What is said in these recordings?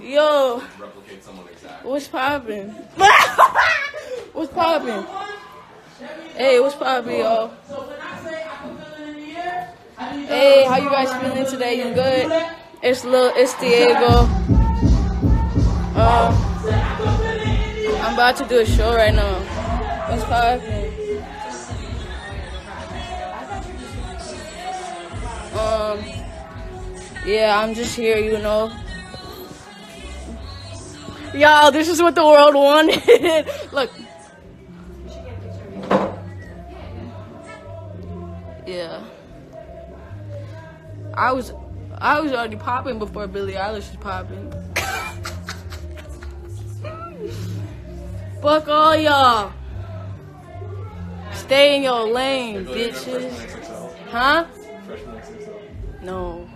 Yo, replicate someone exact. what's poppin'? what's poppin'? Hey, what's poppin', y'all? Hey, how you guys feeling today? You good? It's Lil, it's Diego. Uh, I'm about to do a show right now. What's poppin'? Um, yeah, I'm just here, you know. Y'all, this is what the world wanted. Look. Yeah. I was I was already popping before Billie Eilish was popping. Fuck all y'all. Stay in your lane, bitches. Huh? No.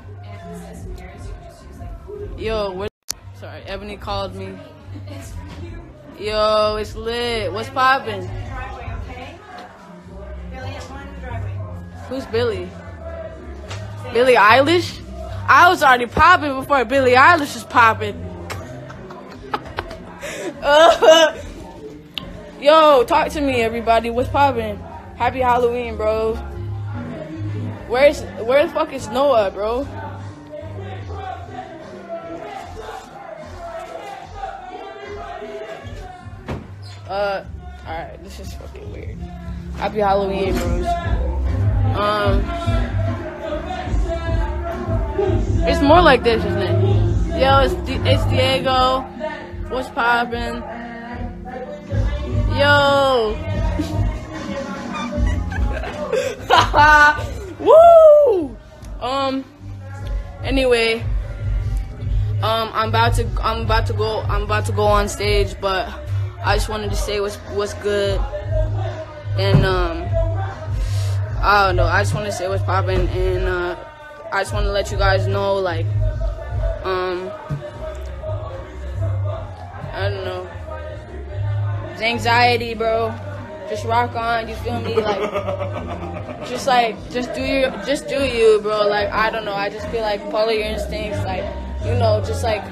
Yo, Ebony called me. Yo, it's lit. What's poppin'? Billie. Who's Billy? Billie Eilish? I was already popping before Billie Eilish was popping. uh, yo, talk to me, everybody. What's poppin'? Happy Halloween, bro. Where's where the fuck is Noah, bro? Uh, alright, this is fucking weird. Happy Halloween, bros. Um, it's more like this, isn't it? Yo, it's Di- it's Diego. What's poppin'? Yo. Woo! Um. Anyway, um, I'm about to I'm about to go I'm about to go on stage, but I just wanted to say what's what's good, and um, I don't know. I just want to say what's poppin', and uh, I just want to let you guys know, like, um, I don't know, it's anxiety, bro. Just rock on. You feel me? Like, just like, just do your, just do you, bro. Like, I don't know. I just feel like follow your instincts. Like, you know, just like.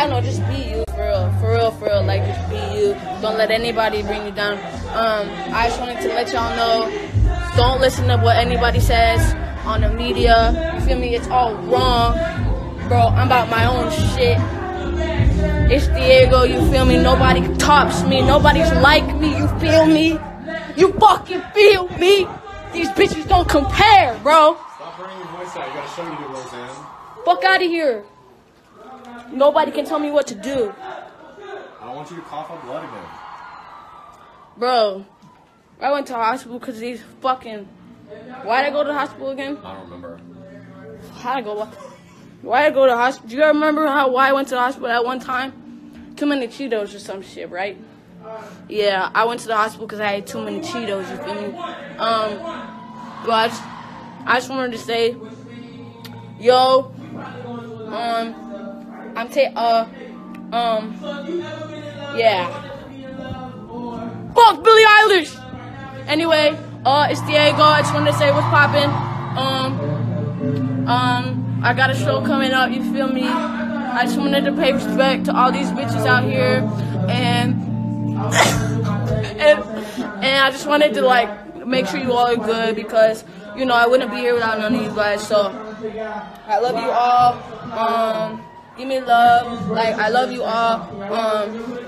I don't know, just be you for real, for real, for real. Like just be you. Don't let anybody bring you down. Um, I just wanted to let y'all know, don't listen to what anybody says on the media. You feel me? It's all wrong, bro. I'm about my own shit. It's Diego. You feel me? Nobody tops me. Nobody's like me. You feel me? You fucking feel me? These bitches don't compare, bro. Stop burning your voice out. You gotta show me to Roseanne. Fuck out of here. Nobody can tell me what to do. I don't want you to cough up blood again. Bro, I went to the hospital because these fucking. Why'd I go to the hospital again? I don't remember. How'd I go? Why'd I go to the hospital? Do you guys remember how why I went to the hospital at one time? Too many Cheetos or some shit, right? Yeah, I went to the hospital because I had too many Cheetos. You feel me? Um, but I just, I just wanted to say, yo, um, I'm ta- uh, um, yeah. Fuck Billie Eilish. Anyway, uh, it's Diego. I just wanted to say what's poppin'. Um, um, I got a show coming up. You feel me? I just wanted to pay respect to all these bitches out here, and and and I just wanted to like make sure you all are good because you know I wouldn't be here without none of you guys. So I love you all. Um, give me love. Like I love you all. Um,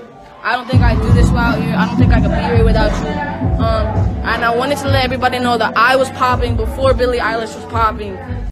I don't think I do this without you. I don't think I could be here without you. Um, and I wanted to let everybody know that I was popping before Billie Eilish was popping.